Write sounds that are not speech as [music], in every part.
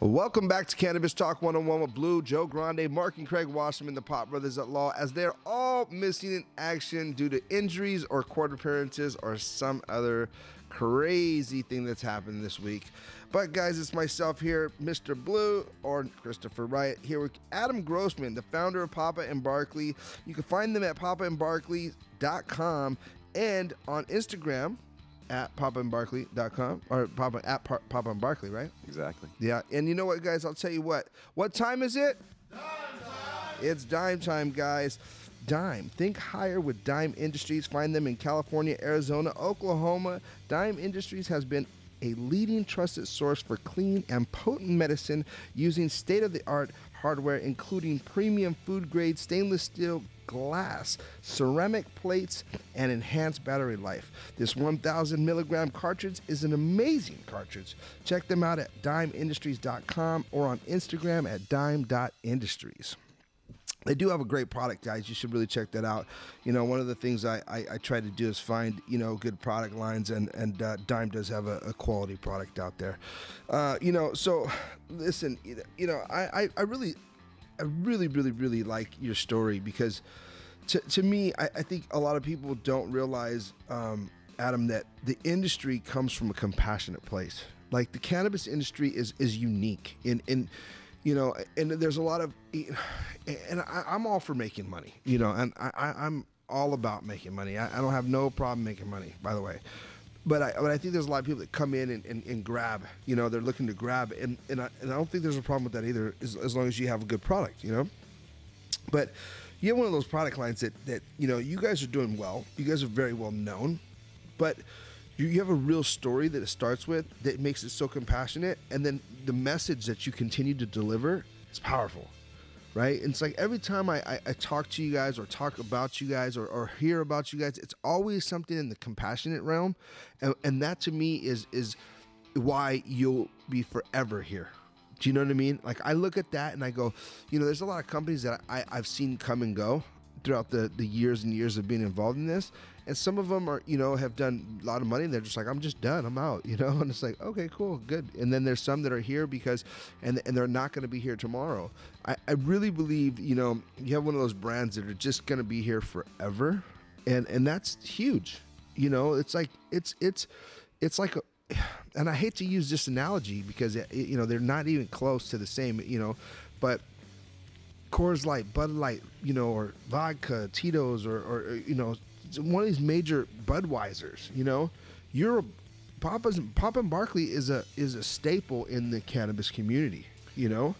Welcome back to Cannabis Talk 101 with Blue, Joe Grande, Mark and Craig Wasserman, the Pot Brothers at Law, as they're all missing in action due to injuries or court appearances or some other crazy thing that's happened this week. But guys, it's myself here, Mr. Blue or Christopher Wright, here with Adam Grossman, the founder of Papa and Barkley. You can find them at papaandbarkley.com and on Instagram at papaandbarkley.com or papa at Papa and Barkley, right? Exactly. Yeah, and you know what, guys? I'll tell you what. What time is it? Dime time. It's dime time, guys. Dime. Think higher with Dime Industries. Find them in California, Arizona, Oklahoma. Dime Industries has been a leading trusted source for clean and potent medicine using state of the art hardware, including premium food grade stainless steel glass, ceramic plates, and enhanced battery life. This 1000 milligram cartridge is an amazing cartridge. Check them out at dimeindustries.com or on Instagram at dime.industries. They do have a great product, guys. You should really check that out. You know, one of the things I, I, I try to do is find, you know, good product lines, and, and uh, Dime does have a, a quality product out there. Uh, you know, so listen, you know- I, I, I really, I really, really, really like your story because to, to me, I, I think a lot of people don't realize, um, Adam, that the industry comes from a compassionate place. Like the cannabis industry is is unique in in you know, and there's a lot of, and I, I'm all for making money, you know, and I, I'm all about making money. I, I don't have no problem making money, by the way. But I, but I think there's a lot of people that come in and, and, and grab, you know, they're looking to grab, and and I, and I don't think there's a problem with that either, as, as long as you have a good product, you know. But you have one of those product lines that that you know you guys are doing well. You guys are very well known, but you, you have a real story that it starts with that makes it so compassionate, and then the message that you continue to deliver is powerful, right? And it's like every time I, I, I talk to you guys or talk about you guys or, or hear about you guys, it's always something in the compassionate realm, and, and that to me is is why you'll be forever here. Do you know what I mean? Like I look at that and I go, you know, there's a lot of companies that I, I've seen come and go throughout the, the years and years of being involved in this. And some of them are, you know, have done a lot of money. And they're just like, I'm just done. I'm out, [laughs] you know? And it's like, okay, cool, good. And then there's some that are here because, and, and they're not going to be here tomorrow. I, I really believe, you know, you have one of those brands that are just going to be here forever. And, and that's huge. You know, it's like, it's, it's, it's like a, [sighs] and I hate to use this analogy because it, you know they're not even close to the same, you know, but Coors Light, Bud Light, you know, or vodka, Tito's, or, or you know, one of these major Budweisers, you know, you're a, Papa's Papa and Barkley is a is a staple in the cannabis community, you know.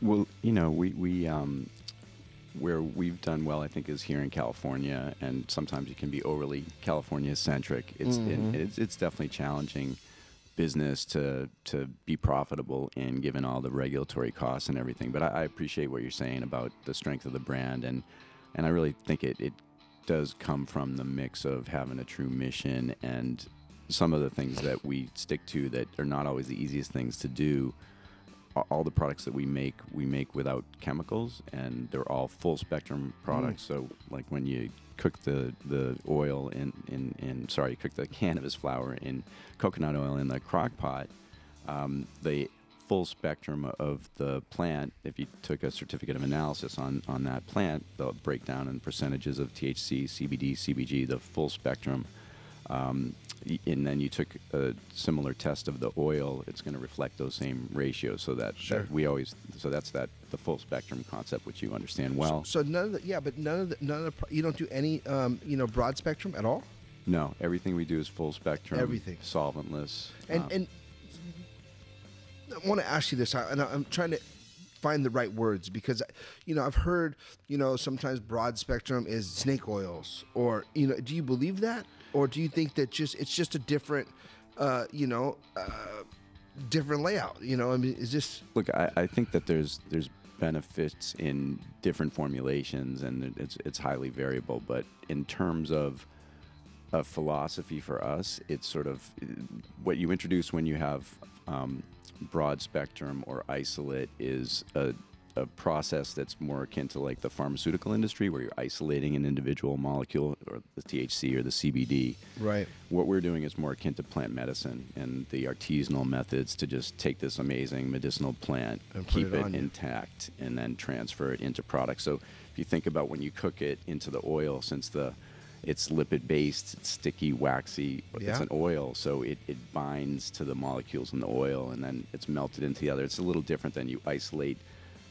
Well, you know, we we um, where we've done well, I think, is here in California, and sometimes it can be overly California centric. It's it, it's it's definitely challenging business to to be profitable in given all the regulatory costs and everything. But I, I appreciate what you're saying about the strength of the brand, and and I really think it it does come from the mix of having a true mission and some of the things that we stick to that are not always the easiest things to do all the products that we make, we make without chemicals, and they're all full spectrum products. So, like when you cook the, the oil in, in, in sorry, you cook the [laughs] cannabis flower in coconut oil in the crock pot, um, the full spectrum of the plant, if you took a certificate of analysis on, on that plant, the breakdown break down in percentages of THC, CBD, CBG, the full spectrum. Um, and then you took a similar test of the oil, it's going to reflect those same ratios. So that, Sure. that we always, so that's that the full spectrum concept, which you understand well. So none of the, yeah, but none of the, none of the, you don't do any, um, you know, broad spectrum at all. no, everything we do is full spectrum, Everything. solventless. And um, and want to ask you this, and I'm trying to find the right words because you know I've heard you know sometimes broad spectrum is snake oils, or you know, do you believe that, or do you think that just it's just a different, uh, you know, uh, different layout? You know, I mean, is this Look, I, I think that there's there's benefits in different formulations, and it's it's highly variable. But in terms of a philosophy for us, it's sort of uh, what you introduce when you have um, broad spectrum or isolate is a a process that's more akin to like the pharmaceutical industry, where you're isolating an individual molecule or the THC or the CBD. Right. What we're doing is more akin to plant medicine and the artisanal methods to just take this amazing medicinal plant, keep it it, intact, and then transfer it into products. So if you think about when you cook it into the oil, since the it's lipid based, it's sticky, waxy, Yeah. it's an oil, so it, it binds to the molecules in the oil and then it's melted into the other. It's a little different than you isolate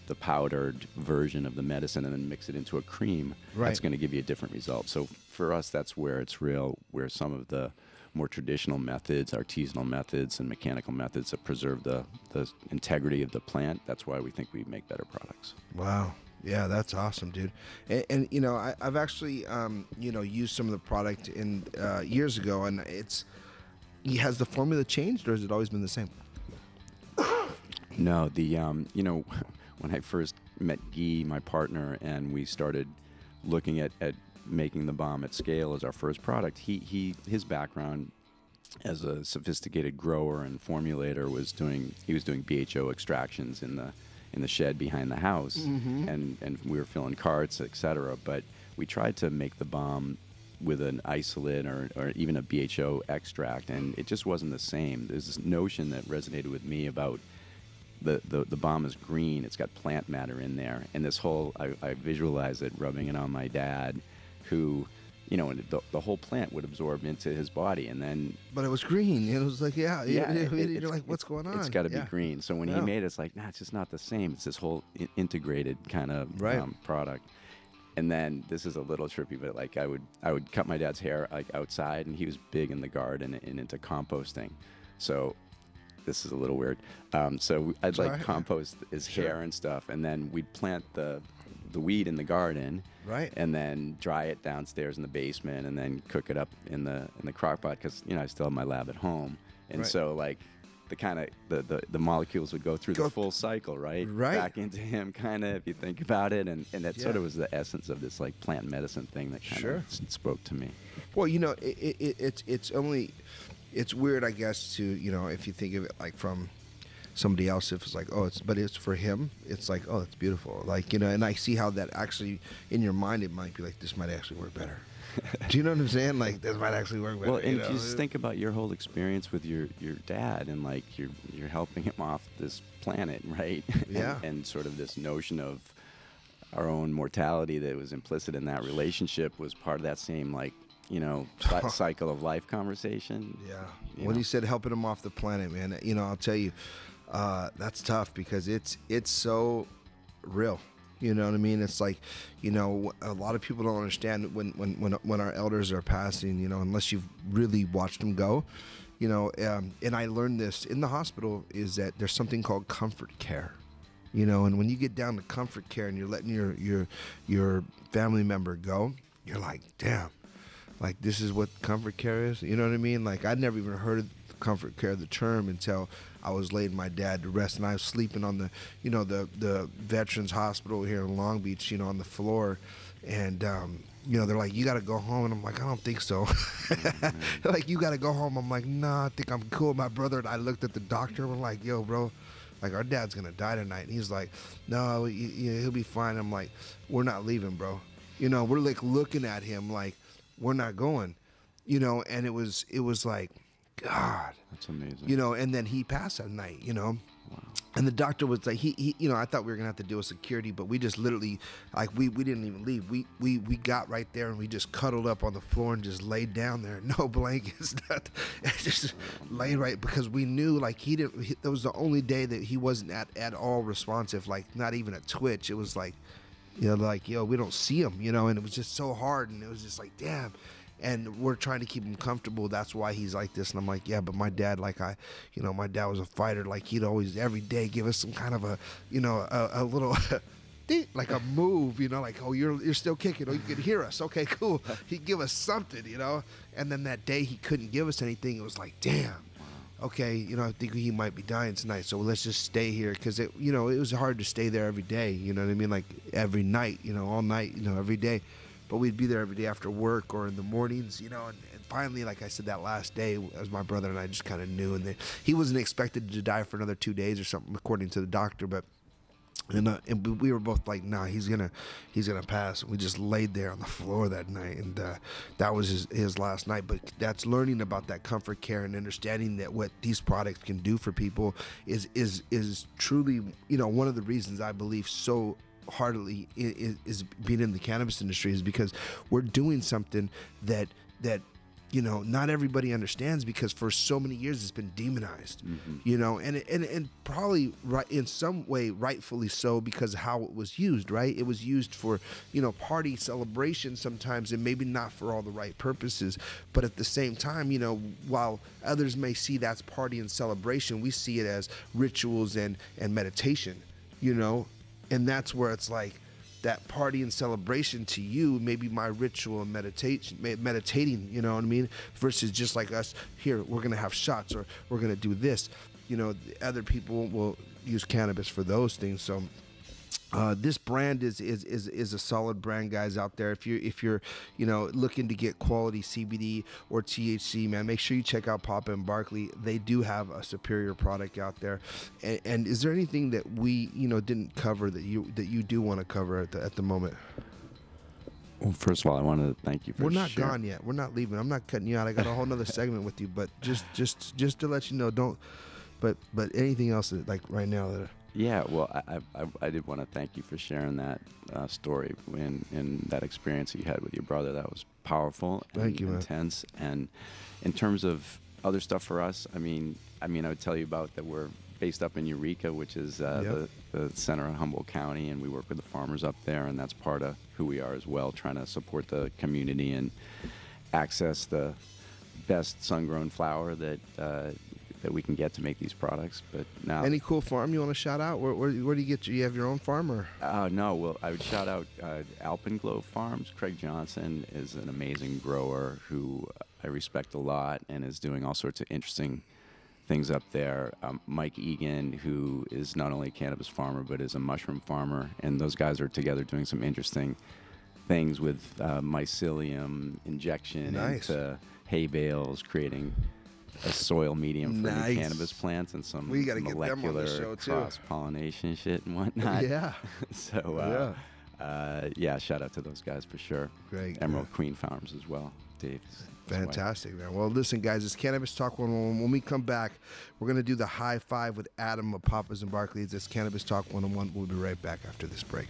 the powdered version of the medicine and then mix it into a cream. Right. That's going to give you a different result. So for us, that's where it's real, where some of the more traditional methods, artisanal methods, and mechanical methods that preserve the, the integrity of the plant, that's why we think we make better products. Wow. Yeah, that's awesome, dude. And, and you know, I, I've actually, um, you know, used some of the product in uh, years ago, and it's has the formula changed, or has it always been the same? No, the um, you know, [laughs] when I first met Guy, my partner, and we started looking at, at making the balm at scale as our first product, he he his background as a sophisticated grower and formulator was doing he was doing BHO extractions in the in the shed behind the house mm-hmm. and and we were filling carts etc but we tried to make the balm with an isolate or, or even a BHO extract and it just wasn't the same there's this notion that resonated with me about the, the, the balm is green. It's got plant matter in there. And this whole, I, I visualize it rubbing it on my dad, who, you know, and the, the whole plant would absorb into his body. And then, But it was green. It was like, yeah, yeah. it- you're it's- like, what's going on? It's got to Yeah. be green. So when Yeah. he made it, it's like, nah, it's just not the same. It's this whole I- integrated kind of Right. um, product. And then this is a little trippy, but like I would I would cut my dad's hair like outside, and he was big in the garden and into composting. So this is a little weird. Um, so I'd like compost his Sure. hair and stuff, and then we'd plant the the weed in the garden, Right. And then dry it downstairs in the basement, and then cook it up in the in the crock pot because you know I still have my lab at home, and Right. so like the kind of the, the the molecules would go through Go the full cycle, right? Right. Back into him, kind of if you think about it, and and that sort of was the essence of this like plant medicine thing that kind Sure. of spoke to me. Well, you know, it, it, it, it's it's only it's weird, I guess, to you know, if you think of it like from somebody else, if it's like, oh, it's but it's for him, it's like, oh, that's beautiful, like you know, and I see how that actually in your mind it might be like this might actually work better. [laughs] Do you know what I'm saying? Like this might actually work better. Well, and you know? you just think about your whole experience with your, your dad and like you're you're helping him off this planet, [laughs] right? And- Yeah. and, sort of this notion of our own mortality that was implicit in that relationship was part of that same like you know [laughs] cy- cycle of life conversation. Yeah. You when know? he said helping him off the planet, man, you know, I'll tell you, uh, that's tough because it's it's so real. You know what I mean? It's like, you know, a lot of people don't understand when when when, when our elders are passing. You know, unless you've really watched them go. You know, um, and I learned this in the hospital is that there's something called comfort care you know and when you get down to comfort care and you're letting your your your family member go you're like damn like this is what comfort care is you know what i mean like i'd never even heard of comfort care the term until i was laying my dad to rest and i was sleeping on the you know the the veterans hospital here in long beach you know on the floor and um you know, they're like, you got to go home. And I'm like, I don't think so. [laughs] they're like, you got to go home. I'm like, nah, I think I'm cool. My brother and I looked at the doctor. We're like, yo, bro, like our dad's gonna die tonight and he's like no he'll be fine i'm like we're not leaving bro you know we're like looking at him like we're not going you know and it was it was like god. That's amazing. you know and then he passed that night you know? Wow. and the doctor was like he, he you know i thought we were gonna have to deal with security but we just literally like we we didn't even leave. We we we got right there and we just cuddled up on the floor and just laid down there. [laughs] No blankets [laughs] nothing. Just lay right because we knew like he didn't he, that was the only day that he wasn't at at all responsive like not even a twitch. It was like you know like yo we don't see him you know? And it was just so hard and it was just like damn and we're trying to keep him comfortable. That's why he's like this. And i'm like yeah but my dad like i you know my dad was a fighter. Like he'd always every day give us some kind of a you know a, a little [laughs] like a move you know like oh you're you're still kicking. Oh you can hear us. Okay [laughs] cool. He'd give us something you know? And then that day he couldn't give us anything. It was like damn. Okay, you know, I think he might be dying tonight, so let's just stay here because it, you know, it was hard to stay there every day. You know what I mean? Like every night, you know, all night, you know, every day. But we'd be there every day after work or in the mornings, you know. And, and finally, like I said, that last day, as my brother and I just kind of knew, and then he wasn't expected to die for another two days or something, according to the doctor, but and, uh, and we- we were both like, "Nah, he's gonna, he's gonna pass." We just laid there on the floor that night, and uh, that was his, his last night. But that's learning about that comfort care and understanding that what these products can do for people is is is truly, you know, one of the reasons I believe so heartily is, is being in the cannabis industry is because we're doing something that that you know not everybody understands because for so many years it's been demonized mm-hmm. you know and and and probably right in some way rightfully so because how it was used right? It was used for you know party celebration sometimes and maybe not for all the right purposes but at the same time you know while others may see that's party and celebration we see it as rituals and and meditation you know and that's where it's like that party and celebration to you maybe my ritual and meditation meditating you know what i mean? Versus just like us here we're gonna have shots or we're gonna do this. You know the other people will use cannabis for those things so uh, this brand is, is is is a solid brand, guys out there. If you if you're you know looking to get quality CBD or THC, man, make sure you check out Papa and Barkley. They do have a superior product out there. And, and is there anything that we you know didn't cover that you that you do want to cover at the at the moment? Well, first of all, I want to thank you for. We're not sharing- gone yet. We're not leaving. I'm not cutting you out. I got a whole nother [laughs] segment with you, but just just just to let you know, don't. But but anything else that, like right now that Yeah, well, I, I, I- did want to thank you for sharing that uh, story and, and that experience that you had with your brother. That was powerful and Thank you, man. intense. And in terms of other stuff for us, I mean, I mean, I would tell you about that we're based up in Eureka, which is uh, Yep. the, the center of Humboldt County, and we work with the farmers up there, and that's part of who we are as well, trying to support the community and access the best sun-grown flower that uh, that we can get to make these products. But now, any cool farm you want to shout out? Where, where, where do you get? You have your own farm or? Uh, no, well, I would shout out uh, Alpenglow Farms. Craig Johnson is an amazing grower who I respect a lot and is doing all sorts of interesting things up there. Um, Mike Egan, who is not only a cannabis farmer but is a mushroom farmer, and those guys are together doing some interesting things with uh, mycelium injection Nice. into hay bales, creating a soil medium for Nice. new cannabis plants and some We gotta get them on the molecular show, cross pollination shit and whatnot. Yeah. [laughs] so uh, yeah. Uh, yeah, shout out to those guys for sure. Great, Emerald yeah. Queen Farms as well. Dave. Fantastic, man. Well, listen, guys, it's Cannabis Talk 101. When we come back, we're going to do the high five with Adam of Papas and Barkley's. It's Cannabis Talk 101. We'll be right back after this break.